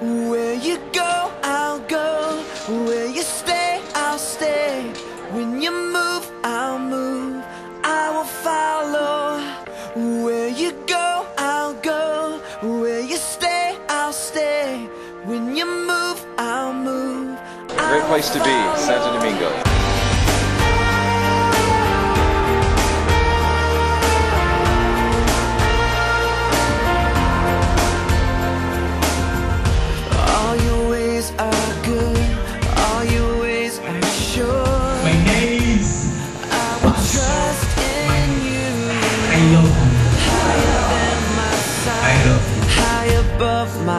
Where you go, I'll go. Where you stay, I'll stay. When you move, I'll move. I will follow. Where you go, I'll go. Where you stay, I'll stay. When you move, I'll move. I Great place to be. Santo Domingo. my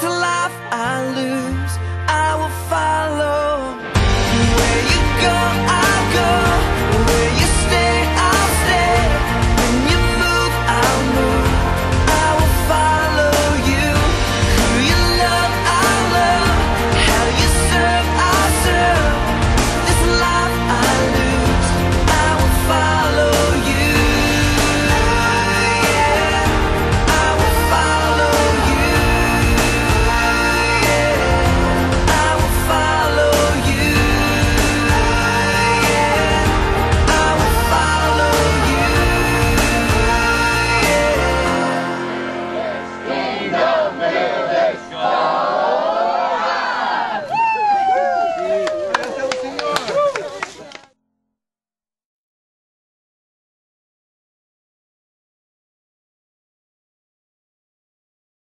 this life I lose